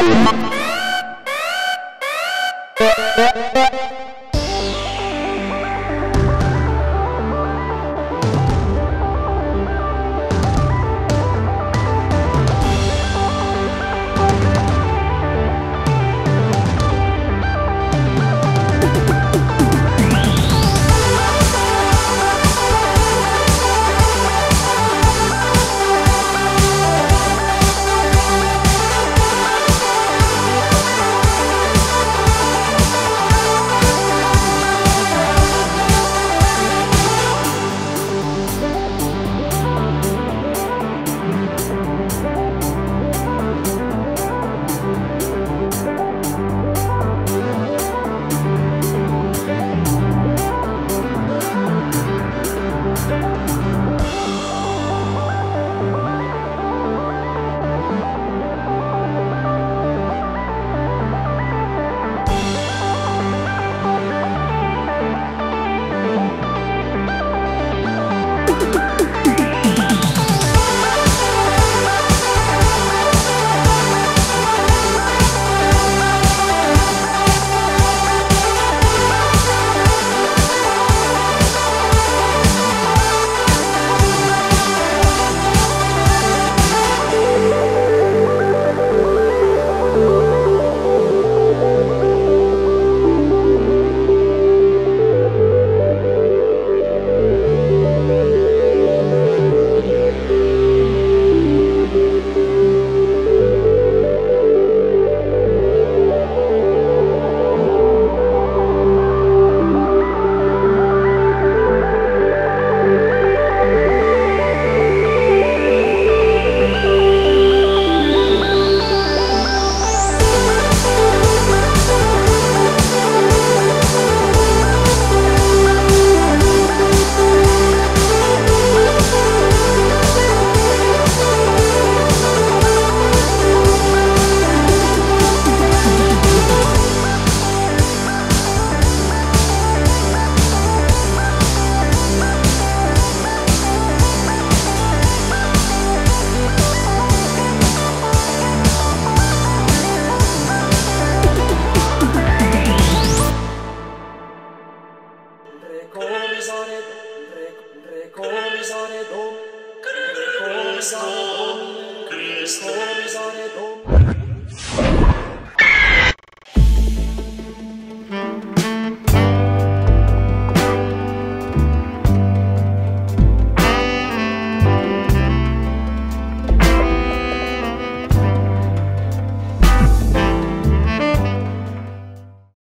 Thank you. Christum, Christum, Christum,